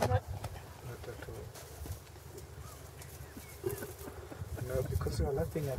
No, because you are laughing at